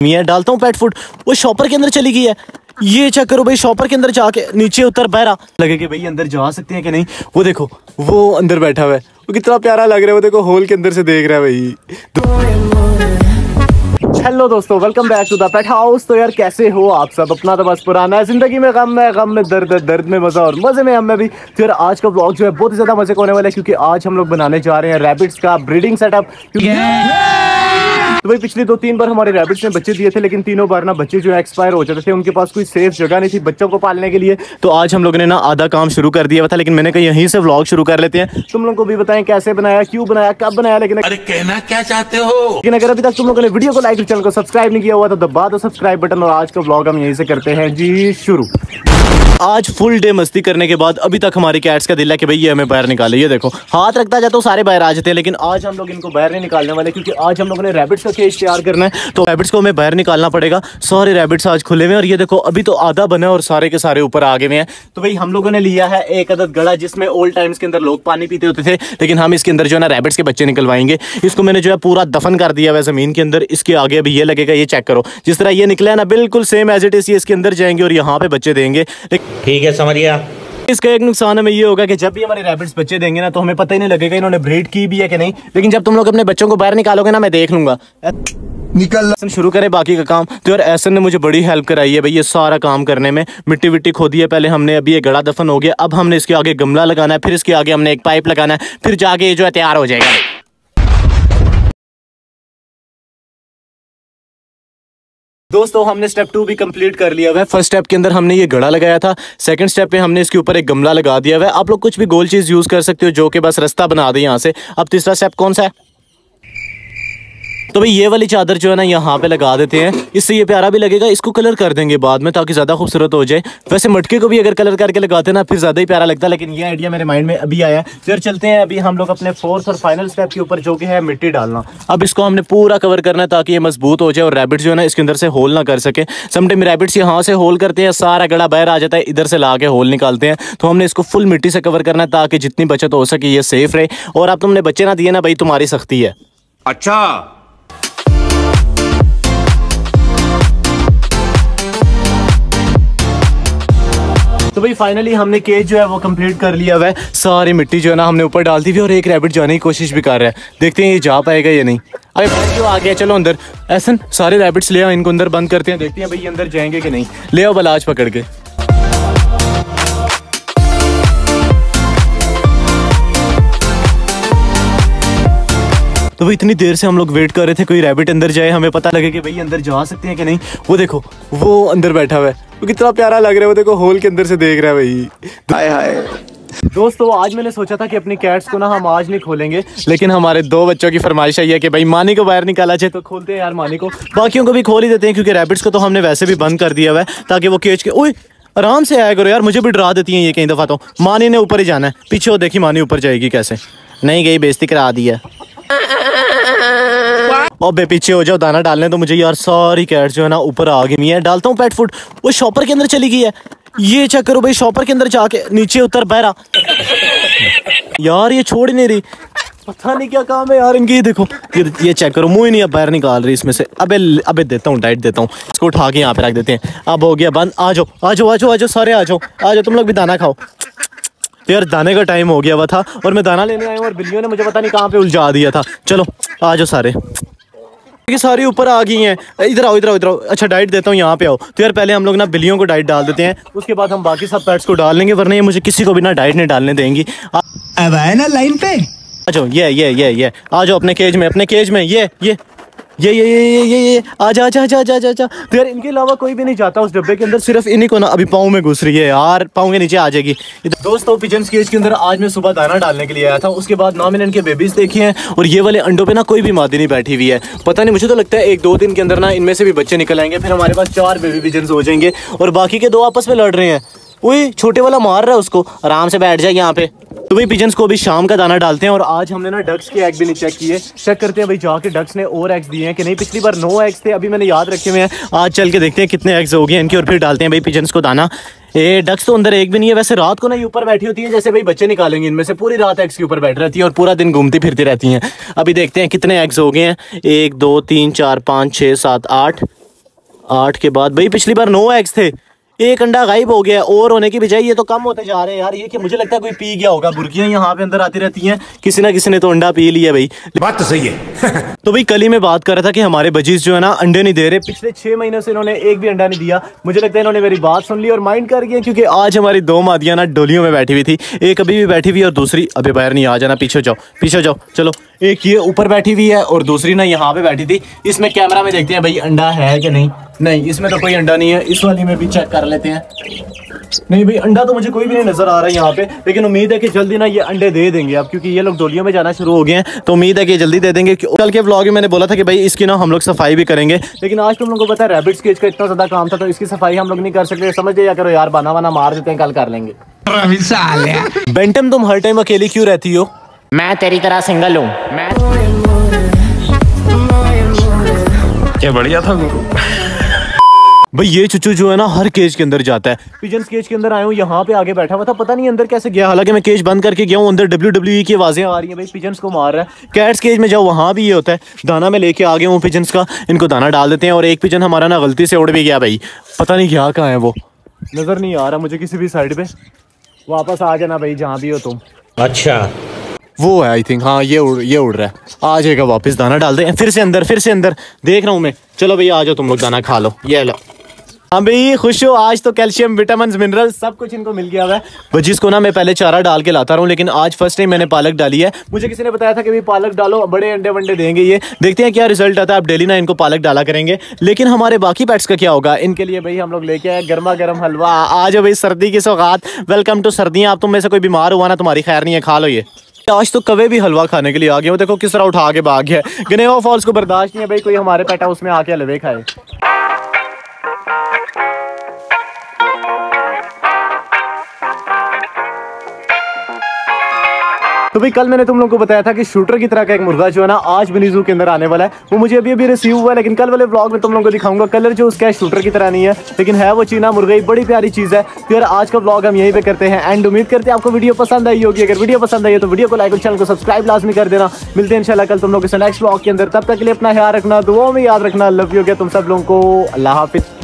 मैं डालता हूँ पेट फ़ूड वो शॉपर के अंदर चली गई है। ये चेक करो भाई शॉपर के अंदर जाके नीचे उतर बहरा लगे कि भाई अंदर जा सकते हैं कि नहीं? वो देखो, वो अंदर बैठा हुआ है। वो कितना प्यारा लग रहा है, वो देखो होल के अंदर से देख रहा है भाई। हेलो दोस्तों welcome back to the pet house तो यार, कैसे हो आप सब? अपना तो बस पुराना है। ज़िंदगी में गम में गम में दर्द दर्द में मज़ा और मज़े में हम में भी तो यार, आज का ब्लॉग जो है, बहुत ही ज़्यादा मज़े का होने वाला है, क्योंकि आज हम लोग बनाने जा रहे हैं रैबिट्स का ब्रीडिंग सेटअप तो भाई पिछली दो तीन बार हमारे रैबिट्स ने बच्चे दिए थे लेकिन तीनों बार ना बच्चे जो है एक्सपायर हो जाते थे उनके पास कोई सेफ़ जगह नहीं थी बच्चों को पालने के लिए। तो आज हम लोगों ने ना आधा काम शुरू कर दिया था लेकिन मैंने कहा यहीं से व्लॉग शुरू कर लेते हैं। तुम लोग को भी बताएँ कैसे बनाया क्यों बनाया कब बनाया लेकिन अरे कहना क्या चाहते हो? लेकिन अगर अभी तक तुम लोगों ने वीडियो को लाइक चैनल को सब्सक्राइब नहीं किया हुआ तो दबा दो सब्सक्राइब बटन और आज का ब्लॉग हम यहीं से करते हैं जी शुरू। आज फुल डे मस्ती करने के बाद अभी तक हमारे कैट्स का दिल है कि भाई ये हमें बाहर निकाले, ये देखो। हाथ रखता जाए तो सारे बाहर आ जाते हैं, लेकिन आज हम लोग इनको बाहर नहीं निकालने वाले, क्योंकि आज हम लोगों ने रैबिट्स का केज तैयार करना है तो रैबिट्स को हमें बाहर निकालना पड़ेगा। सारे रैबिट्स आज खुले हुए और ये देखो, अभी तो आधा बना और सारे के सारे ऊपर आगे हुए हैं। तो भाई हम लोगों ने लिया है एक अदद गड़ा, जिसमें ओल्ड टाइम्स के अंदर लोग पानी पीते होते थे, लेकिन हम इसके अंदर जो है ना रैबिट्स के बच्चे निकलवाएँगे। इसको मैंने जो है पूरा दफन कर दिया हुआ ज़मीन के अंदर, इसके आगे अभी ये लगेगा, ये चेक करो। जिस तरह ये निकला है ना, बिल्कुल सेम एज इट इज़ ये इसके अंदर जाएँगे और यहाँ पे बच्चे देंगे। ठीक है समझ गया। इसका एक नुकसान हमें ये होगा कि जब भी हमारे रैबिट्स बच्चे देंगे ना तो हमें पता ही नहीं लगेगा इन्होंने ब्रीड की भी है कि नहीं। लेकिन जब तुम लोग अपने बच्चों को बाहर निकालोगे ना मैं देख लूँगा। निकल। शुरू करें बाकी का काम। तो यार एहसन ने मुझे बड़ी हेल्प कराई है भाई ये सारा काम करने में। मिट्टी विट्टी खोदी है पहले हमने अभी ये गड़ा दफन हो गया। अब हमने इसके आगे गमला लगाना है फिर इसके आगे हमने एक पाइप लगाना है फिर जाके ये जो है तैयार हो जाएगा। दोस्तों, हमने स्टेप टू भी कंप्लीट कर लिया हुआ है। फ़र्स्ट स्टेप के अंदर हमने ये घड़ा लगाया था। सेकंड स्टेप पे हमने इसके ऊपर एक गमला लगा दिया हुआ है। आप लोग कुछ भी गोल चीज़ यूज़ कर सकते हो, जो कि बस रास्ता बना दे यहाँ से। अब तीसरा स्टेप कौन सा है? तो भाई, ये वाली चादर जो है ना यहाँ पे लगा देते हैं। इससे ये प्यारा भी लगेगा, इसको कलर कर देंगे बाद में ताकि ज़्यादा खूबसूरत हो जाए। वैसे मटके को भी अगर कलर करके लगाते हैं ना, फिर ज़्यादा ही प्यारा लगता है, लेकिन ये आइडिया मेरे माइंड में अभी आया फिर चलते हैं अभी हम लोग अपने फोर्थ और फाइनल स्टेप के ऊपर जो कि है मिट्टी डालना। अब इसको हमने पूरा कवर करना है ताकि ये मज़बूत हो जाए और रैबिट जो है ना इसके अंदर से होल ना कर सके। समटाइम रैबिट्स यहाँ से होल करते हैं, सारा गड़ा बाहर आ जाता है, इधर से ला के होल निकालते हैं। तो हमने इसको फुल मिट्टी से कवर करना है ताकि जितनी बचत हो सके ये सेफ़ रहे। और अब तुमने बच्चे ना दिए ना भाई, तुम्हारी सख्ती है। अच्छा। तो भाई फाइनली हमने केज जो है वो कंप्लीट कर लिया हुआ है। सारी मिट्टी जो है ना हमने ऊपर डाल दी हुई और एक रैबिट जाने की कोशिश भी कर रहा है। देखते हैं ये जा पाएगा या नहीं। अरे भाई आ गया, चलो अंदर। ऐसा सारे रैबिट्स ले आओ, इनको अंदर बंद करते हैं, देखते हैं भाई ये अंदर जाएँगे कि नहीं। ले आओ बलाज पकड़ के। तो भाई इतनी देर से हम लोग वेट कर रहे थे कोई रैबिट अंदर जाए हमें पता लगे कि भाई अंदर जा सकते हैं कि नहीं। वो देखो वो अंदर बैठा हुआ है। वो कितना प्यारा लग रहा है वो देखो होल के अंदर से देख रहा है भाई। हाय हाय। दोस्तों आज मैंने सोचा था कि अपनी कैट्स को ना हम आज नहीं खोलेंगे लेकिन हमारे दो बच्चों की फरमाइश आई है कि भाई मानी को बाहर निकाला जाए तो खोलते हैं यार मानी को। बाकियों को भी खोल ही देते हैं क्योंकि रैबिट्स को तो हमने वैसे भी बंद कर दिया हुआ है ताकि वो केज के ओए आराम से आया करो यार मुझे भी डरा देती हैं ये कई दफ़ा तो। मानी ने ऊपर ही जाना है। पीछे वो देखी मानी ऊपर जाएगी कैसे। नहीं गई बेइज्जती करा दी है। और पीछे हो जाओ, दाना डालने तो मुझे यार सारी कैट जो है ना ऊपर आ गई है। डालता हूँ पेट फ़ूड वो शॉपर के अंदर चली गई है। ये चेक करो भाई शॉपर के अंदर जाके नीचे उतर बहरा यार ये छोड़ नहीं रही। पता नहीं क्या काम है यार इनकी देखो। ये ये चेक करो, मुँह ही नहीं अब बाहर निकाल रही इसमें से। अबे अबे देता हूँ डाइट देता हूँ। इसको उठा के यहाँ पे रख देते हैं। अब हो गया बंद। आ जाओ आ जाओ आ जाओ आ जाओ, सारे आ जाओ। आ जाओ, तुम लोग भी दाना खाओ। यार दाने का टाइम हो गया हुआ था और मैं दाना लेने आया हूँ और बिल्लियों ने मुझे पता नहीं कहाँ पे उलझा दिया था। चलो आ जाओ सारे। ये सारी ऊपर आ गई हैं। इधर आओ इधर आओ इधर आओ। अच्छा डाइट देता हूँ यहाँ पे आओ। तो यार पहले हम लोग ना बिल्लियों को डाइट डाल देते हैं। उसके बाद हम बाकी सब पेट्स को डाल लेंगे वरना ये मुझे किसी को भी ना डाइट नहीं डालने देंगी। अब ना लाइन पे? आ जाओ ये ये ये ये। आ जाओ अपने केज में अपने केज में। ये ये। ये ये ये ये ये ये। आजा आजा आजा आजा आजा तो यार, इनके अलावा कोई भी नहीं जाता उस डब्बे के अंदर, सिर्फ़ इन्हीं को ना, अभी पाँव में घुस रही है यार। पाँव के नीचे आ जाएगी। दोस्तों पिजन केज के अंदर आज मैं सुबह दाना डालने के लिए आया था। उसके बाद ना मैंने इनके बेबीज देखे हैं और ये वाले अंडों पे ना कोई भी मादी नहीं बैठी हुई है। पता नहीं, मुझे तो लगता है एक दो दिन के अंदर ना इनमें से भी बच्चे निकल आएँगे, फिर हमारे पास चार बेबी पिजन हो जाएँगे और बाकी के दो आपस में लड़ रहे हैं। वही छोटे वाला मार रहा है उसको। आराम से बैठ जाए यहाँ पे। तो भाई पिजन्स को भी शाम का दाना डालते हैं और आज हमने ना डक्स के एग भी नहीं चेक किए। चेक करते हैं भाई जाके डक्स ने और एग्स दिए हैं कि नहीं। पिछली बार नो एग्स थे, अभी मैंने याद रखे हुए हैं। आज चल के देखते हैं कितने एग्स हो गए इनके और फिर डालते हैं भाई पिजन्स को दाना। ए डक्स तो अंदर एक भी नहीं है, वैसे रात को ना ये ऊपर बैठी होती है, जैसे भाई बच्चे निकालेंगे इनमें से। पूरी रात एग्स के ऊपर बैठ रहती है और पूरा दिन घूमती फिरती रहती हैं। अभी देखते हैं कितने एग्स हो गए हैं। एक, दो, तीन, चार, पाँच छः सात, आठ। आठ के बाद भाई पिछली बार नौ एग्स थे। एक अंडा गायब हो गया और होने की बजाय ये तो कम होते जा रहे हैं यार। ये कि मुझे लगता है कोई पी गया होगा बुर्कियाँ यहाँ पे अंदर आती रहती हैं। किसी ना किसी ने तो अंडा पी लिया भाई। बात तो सही है। तो भाई कल ही मैं बात कर रहा था कि हमारे बजीज जो है ना अंडे नहीं दे रहे। पिछले छह महीनों से इन्होंने एक भी अंडा नहीं दिया। मुझे लगता है इन्होंने मेरी बात सुन ली और माइंड कर गया क्योंकि आज हमारी दो मादियाँ ना डोलियों में बैठी हुई थी। एक अभी भी बैठी हुई और दूसरी अभी बाहर नहीं आ जाना पीछे जाओ पीछे जाओ चलो। एक ये ऊपर बैठी हुई है और दूसरी ना यहाँ पे बैठी थी। इसमें कैमरा में देखते हैं भाई अंडा है कि नहीं। नहीं इसमें तो कोई अंडा नहीं है। इस वाली में भी चेक कर लेते हैं। नहीं भाई अंडा तो मुझे कोई भी नहीं नज़र आ रहा है यहाँ पे लेकिन उम्मीद है कि जल्दी ना ये अंडे दे देंगे। अब क्योंकि ये लोग डोलियों में जाना शुरू हो गए हैं तो उम्मीद है कि जल्दी दे देंगे कल के व्लॉग में मैंने बोला था कि भाई इसकी ना हम लोग सफ़ाई भी करेंगे। लेकिन आज तुम लोगों को पता है रैबिट केज का इतना ज़्यादा काम था तो इसकी सफ़ाई हम लोग नहीं कर सकते। समझ लिया करो यार बना वाना मार देते हैं कल कर लेंगे। बेंटम तुम हर टाइम अकेली क्यों रहती हो? मैं तेरी तरह सिंगल हूँ। मैं क्या बढ़िया था गुरु भाई ये चुचू जो है ना हर केज के अंदर जाता है। पिजन केज के अंदर आया हूँ यहाँ पे आगे बैठा हुआ था पता नहीं अंदर कैसे गया। हालाँकि मैं केज बंद करके गया हूँ अंदर डब्ल्यू डब्ल्यू की आवाज़ें आ रही हैं भाई पिजन्स को मार रहा है। कैट्स केज में जाओ वहाँ भी ये होता है। दाना में लेके आ गया हूँ पिजन्स का इनको दाना डाल देते हैं और एक पिजन हमारा ना गलती से उड़ भी गया भाई। पता नहीं क्या कहाँ है वो। नज़र नहीं आ रहा मुझे किसी भी साइड पे। वापस आ जाना भाई जहाँ भी हो तुम। अच्छा। वो है आई थिंक हाँ ये उड़ ये उड़ रहा है। आ जाएगा वापस दाना डाल दे। फिर से अंदर फिर से अंदर। देख रहा हूँ मैं। चलो भैया आ जाओ तुम लोग दाना खा लो। ये लो। हाँ भाई खुश हो, आज तो कैल्शियम विटामिन मिनरल सब कुछ इनको मिल गया हुआ है। जिसको ना मैं पहले चारा डाल के लाता रहा हूँ लेकिन आज फ़र्स्ट टाइम मैंने पालक डाली है। मुझे किसी ने बताया था कि भाई पालक डालो, बड़े अंडे वंडे देंगे ये। देखते हैं क्या रिज़ल्ट आता है, आप डेली ना इनको पालक डाला करेंगे। लेकिन हमारे बाकी पेट्स का क्या होगा? इनके लिए भाई हम लोग लेके आए गर्मा गर्म हलवा। आज भाई सर्दी की सौगात। वेलकम टू सर्दियाँ। आप तुम में से कोई बीमार हुआ ना, तुम्हारी खैर नहीं है, खा लो ये। आज तो कवे भी हलवा खाने के लिए आ गए वो देखो किस तरह उठा के भाग गया गनेवा फॉल्स को बर्दाश्त नहीं है भाई, कोई हमारे पेट हाउस में आके हलवे खाए। तो भाई, कल मैंने तुम लोगों को बताया था कि शूटर की तरह का एक मुर्गा जो है ना, आज मिनी जू के अंदर आने वाला है। वो मुझे अभी अभी रिसीव हुआ है, लेकिन कल वाले ब्लॉग में तुम लोगों को दिखाऊँगा। कलर जो उसका है शूटर की तरह नहीं है, लेकिन है वो चीना मुर्गा बड़ी प्यारी चीज़ है। तो यार, आज का ब्लॉग हम यहीं पर करते हैं एंड उम्मीद करते हैं आपको वीडियो पसंद आई होगी। अगर वीडियो पसंद आई तो वीडियो को लाइक और चैनल को सब्सक्राइब लाजमी कर देना। मिलते हैं इंशाल्लाह कल तुम लोगों के नेक्स्ट ब्लॉग के अंदर। तब तक के लिए अपना ख्याल रखना, दुआओं में याद रखना। लव यू गया तुम सब लोगों को। अल्लाह हाफिज़।